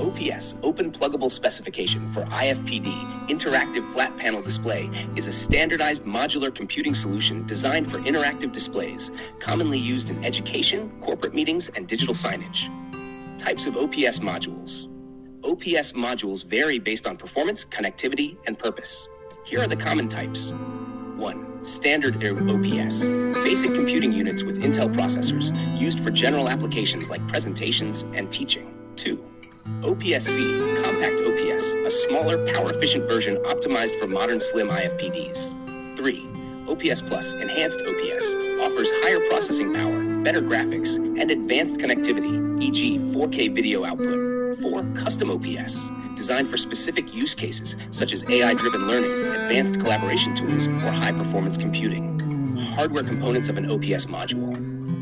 OPS, Open Pluggable Specification for IFPD, Interactive Flat Panel Display, is a standardized modular computing solution designed for interactive displays, commonly used in education, corporate meetings, and digital signage. Types of OPS modules. OPS modules vary based on performance, connectivity, and purpose. Here are the common types. 1. Standard OPS. Basic computing units with Intel processors, used for general applications like presentations and teaching. 2. OPS-C, Compact OPS, a smaller, power-efficient version optimized for modern slim IFPDs. 3. OPS Plus, Enhanced OPS, offers higher processing power, better graphics, and advanced connectivity, e.g. 4K video output. 4. Custom OPS, designed for specific use cases such as AI-driven learning, advanced collaboration tools, or high-performance computing. Hardware components of an OPS module.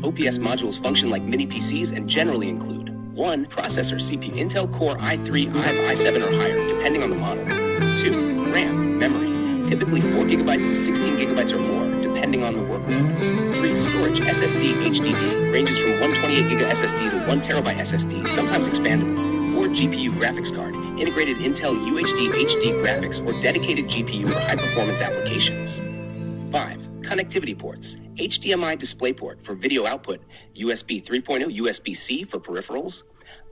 OPS modules function like mini PCs and generally include one, processor CPU Intel Core i3, i5, i7, or higher, depending on the model. Two, RAM, memory, typically 4 gigabytes to 16 gigabytes or more, depending on the workload. Three, storage SSD HDD, ranges from 128 gig SSD to 1 terabyte SSD, sometimes expandable. Four, GPU graphics card, integrated Intel UHD HD graphics or dedicated GPU for high performance applications. Connectivity ports, HDMI DisplayPort for video output, USB 3.0 USB C for peripherals,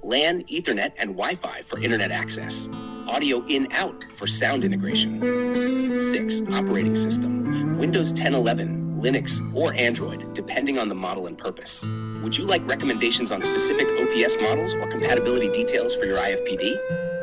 LAN, Ethernet, and Wi Fi for internet access, audio in out for sound integration. 6. Operating System Windows 10 11, Linux, or Android, depending on the model and purpose. Would you like recommendations on specific OPS models or compatibility details for your IFPD?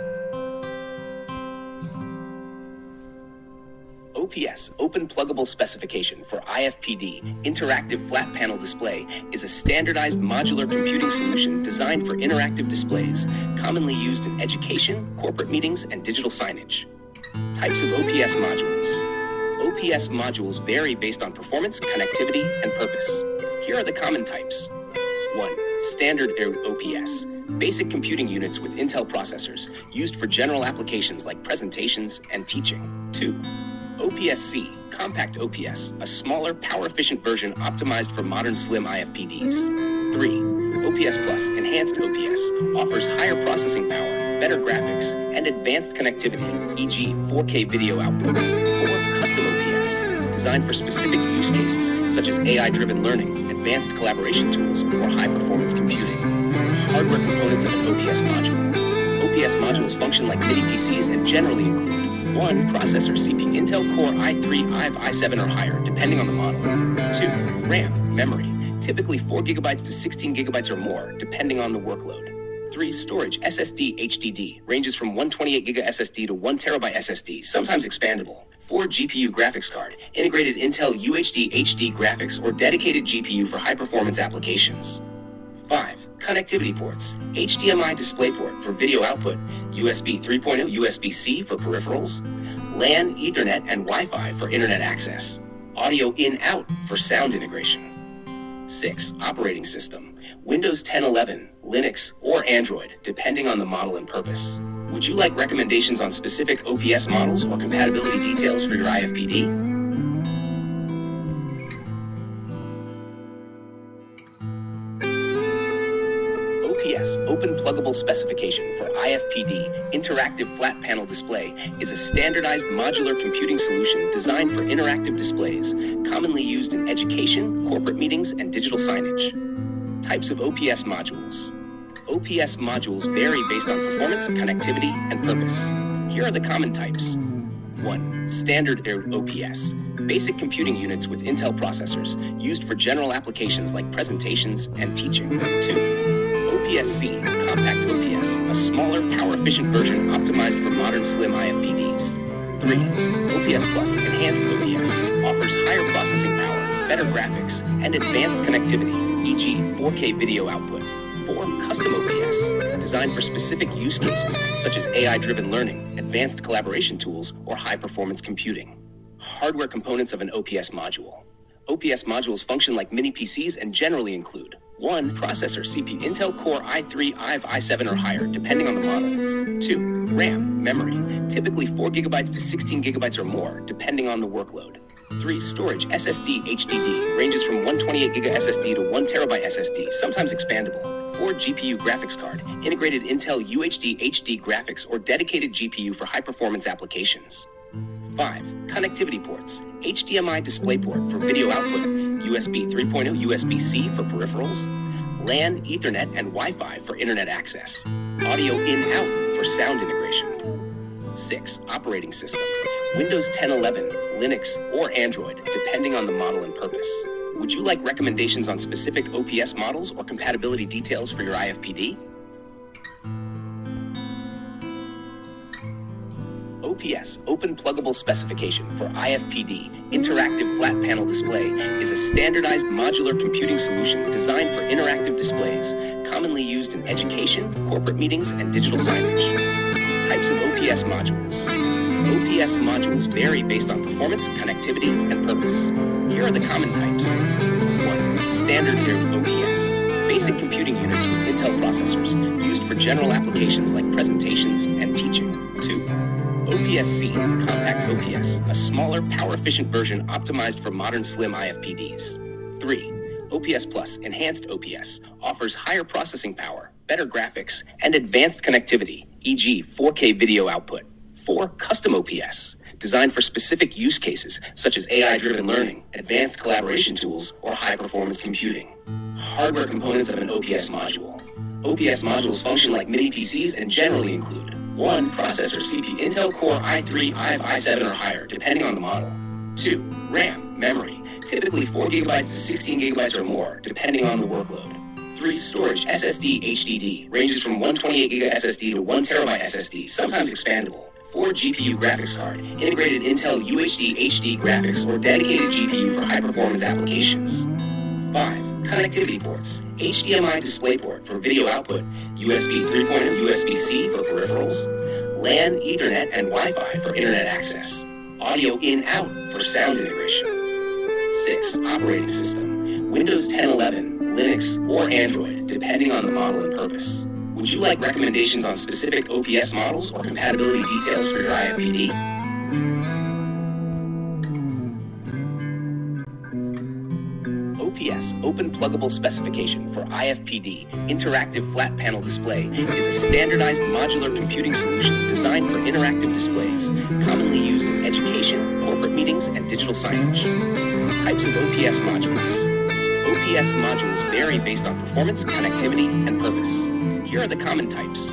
OPS, Open Pluggable Specification for IFPD, Interactive Flat Panel Display, is a standardized modular computing solution designed for interactive displays, commonly used in education, corporate meetings, and digital signage. Types of OPS modules. OPS modules vary based on performance, connectivity, and purpose. Here are the common types. 1. Standard OPS. Basic computing units with Intel processors, used for general applications like presentations and teaching. 2. OPS-C, Compact OPS, a smaller, power-efficient version optimized for modern slim IFPDs. 3. OPS Plus, Enhanced OPS, offers higher processing power, better graphics, and advanced connectivity, e.g. 4K video output. 4. Custom OPS, designed for specific use cases such as AI-driven learning, advanced collaboration tools, or high-performance computing. Hardware components of an OPS module. OPS modules function like mini PCs and generally include one, processor CPU Intel Core i3, i5, i7, or higher, depending on the model. Two, RAM, memory, typically 4 gigabytes to 16 gigabytes or more, depending on the workload. Three, storage SSD HDD, ranges from 128 gig SSD to 1 terabyte SSD, sometimes expandable. 4 GPU graphics card, integrated Intel UHD HD graphics or dedicated GPU for high performance applications. 5. Connectivity ports, HDMI DisplayPort for video output, USB 3.0 USB-C for peripherals, LAN, Ethernet, and Wi-Fi for internet access, audio in-out for sound integration. 6. Operating system, Windows 10 11, Linux, or Android, depending on the model and purpose. Would you like recommendations on specific OPS models or compatibility details for your IFPD? OPS, Open Pluggable Specification for IFPD, Interactive Flat Panel Display, is a standardized modular computing solution designed for interactive displays, commonly used in education, corporate meetings, and digital signage. Types of OPS modules. OPS modules vary based on performance, connectivity, and purpose. Here are the common types. 1. Standard Air OPS. Basic computing units with Intel processors, used for general applications like presentations and teaching. 2. OPS-C, Compact OPS, a smaller, power-efficient version optimized for modern slim IFPDs. 3. OPS Plus, Enhanced OPS, offers higher processing power, better graphics, and advanced connectivity, e.g. 4K video output. 4. Custom OPS, designed for specific use cases such as AI-driven learning, advanced collaboration tools, or high-performance computing. Hardware components of an OPS module. OPS modules function like mini PCs and generally include one, processor CPU Intel Core i3, i5, i7, or higher, depending on the model. Two, RAM, memory, typically 4 gigabytes to 16 gigabytes or more, depending on the workload. 3. Storage SSD HDD ranges from 128 gig SSD to 1 terabyte SSD, sometimes expandable. 4 GPU graphics card, integrated Intel UHD HD graphics or dedicated GPU for high performance applications. 5. Connectivity ports, HDMI DisplayPort for video output, USB 3.0 USB C for peripherals, LAN, Ethernet, and Wi Fi for internet access, audio in out for sound integration. 6. Operating system, Windows 10 11, Linux, or Android, depending on the model and purpose. Would you like recommendations on specific OPS models or compatibility details for your IFPD? OPS, Open Pluggable Specification for IFPD, Interactive Flat Panel Display, is a standardized modular computing solution designed for interactive displays, commonly used in education, corporate meetings, and digital signage. Types of OPS modules. OPS modules vary based on performance, connectivity, and purpose. Here are the common types. 1. Standard OPS. Basic computing units with Intel processors, used for general applications like presentations and teaching. 2. OPS-C, Compact OPS, a smaller, power-efficient version optimized for modern slim IFPDs. 3. OPS Plus, Enhanced OPS, offers higher processing power, better graphics, and advanced connectivity, e.g. 4K video output. 4. Custom OPS, designed for specific use cases such as AI-driven learning, advanced collaboration tools, or high-performance computing. Hardware components of an OPS module. OPS modules function like mini PCs and generally include 1. Processor CPU Intel Core i3, i5, i7 or higher, depending on the model. 2. RAM, memory, typically 4 gigabytes to 16 gigabytes or more, depending on the workload. 3. Storage SSD HDD, ranges from 128 GB SSD to 1 terabyte SSD, sometimes expandable. 4 GPU graphics card, integrated Intel UHD HD graphics or dedicated GPU for high performance applications. 5. Connectivity ports, HDMI DisplayPort for video output, USB 3.0 USB C for peripherals, LAN, Ethernet, and Wi Fi for internet access, audio in out for sound integration. 6. Operating system, Windows 10 11, Linux, or Android, depending on the model and purpose. Would you like recommendations on specific OPS models or compatibility details for your IFPD? Open Pluggable Specification for IFPD, Interactive Flat Panel Display, is a standardized modular computing solution designed for interactive displays, commonly used in education, corporate meetings, and digital signage. Types of OPS modules. OPS modules vary based on performance, connectivity, and purpose. Here are the common types.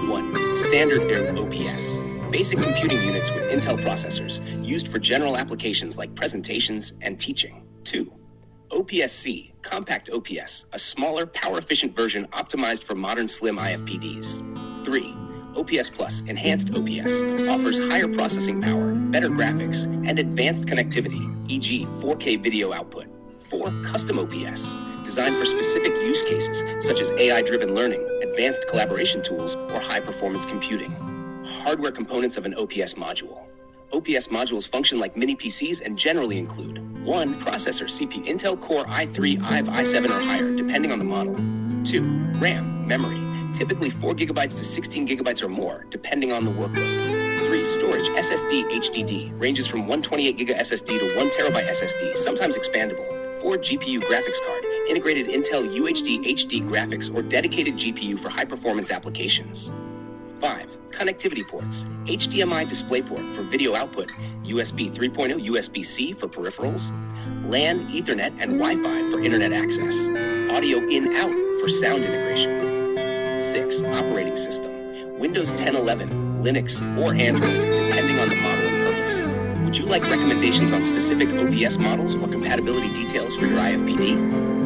1. Standard Air OPS. Basic computing units with Intel processors, used for general applications like presentations and teaching. 2. OPS-C, Compact OPS, a smaller, power-efficient version optimized for modern slim IFPDs. 3. OPS Plus, Enhanced OPS, offers higher processing power, better graphics, and advanced connectivity, e.g. 4K video output. 4. Custom OPS, designed for specific use cases such as AI-driven learning, advanced collaboration tools, or high-performance computing. Hardware components of an OPS module. OPS modules function like mini PCs and generally include 1. Processor CPU Intel Core i3, i5, i7 or higher, depending on the model. 2. RAM, memory, typically 4 gigabytes to 16 gigabytes or more, depending on the workload. 3. Storage SSD HDD, ranges from 128 GB SSD to 1 terabyte SSD, sometimes expandable. 4 GPU graphics card, integrated Intel UHD HD graphics or dedicated GPU for high performance applications. 5. Connectivity ports, HDMI DisplayPort for video output, USB 3.0 USB C for peripherals, LAN, Ethernet, and Wi Fi for internet access, audio in out for sound integration. 6. Operating system, Windows 10 11, Linux, or Android, depending on the model and purpose. Would you like recommendations on specific OPS models or compatibility details for your IFPD?